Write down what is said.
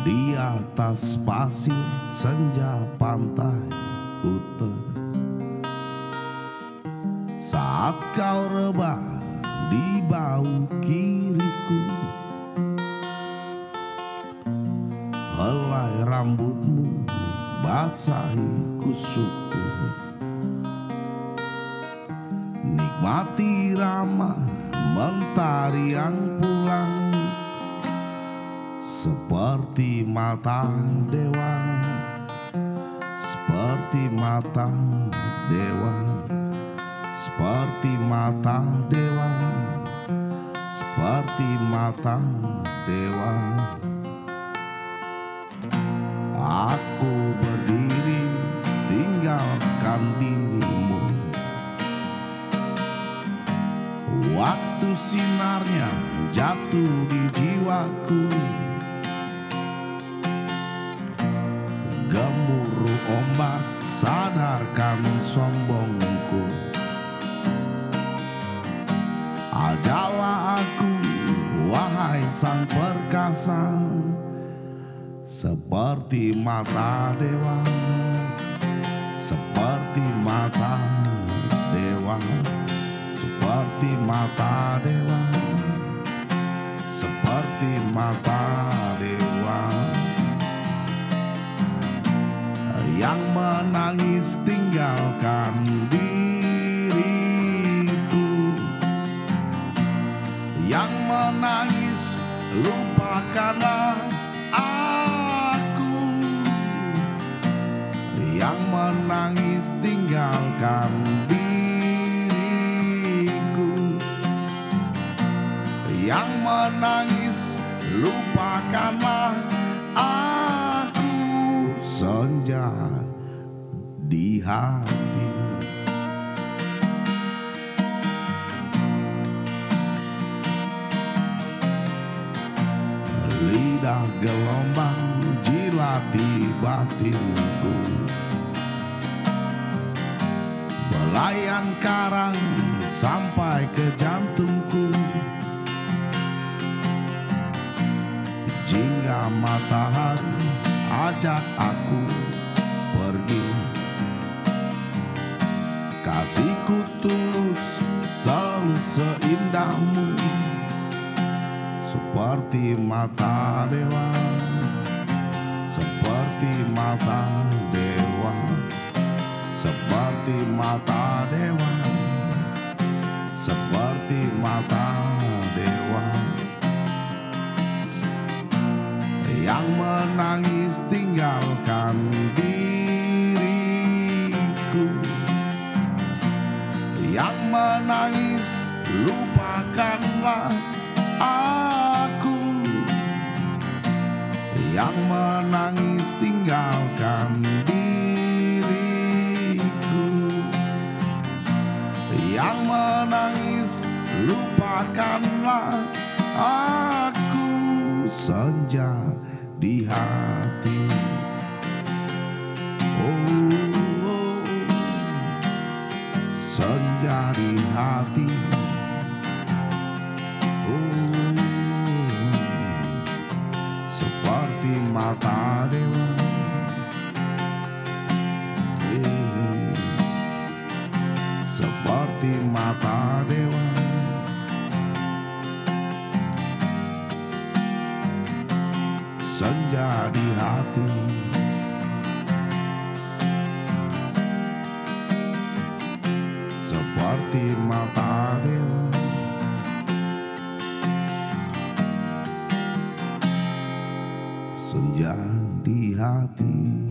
Di atas pasir senja pantai Kuta Saat kau rebah di bau kiriku Helai rambutmu basahi kusuku Nikmati ramah mentari yang pulang Seperti mata dewa Seperti mata dewa Seperti mata dewa Seperti mata dewa Aku berdiri tinggalkan dirimu. Waktu sinarnya jatuh di jiwaku Ombak sadarkan sombongku. Ajalah aku wahai sang perkasa Seperti mata dewa Seperti mata dewa Seperti mata dewa Yang menangis tinggalkan diriku. Yang menangis lupakanlah aku. Yang menangis tinggalkan diriku. Yang menangis lupakanlah Senja di hati. Lidah gelombang jilati batinku. Belayan karang sampai ke jantungku. Jingga matahari ajak aku pergi. Kasihku tulus tulus seindahmu Seperti mata dewa Seperti mata dewa Seperti mata dewa Seperti mata dewa. Yang menangis tinggalkan diriku. Yang menangis lupakanlah aku. Yang menangis tinggalkan diriku. Yang menangis lupakanlah aku. Senja di hati. Oh, oh. Senja di hati. Oh, seperti mata dewa. Eh, seperti mata dewa senja di hati. Seperti mata dewa senja di hati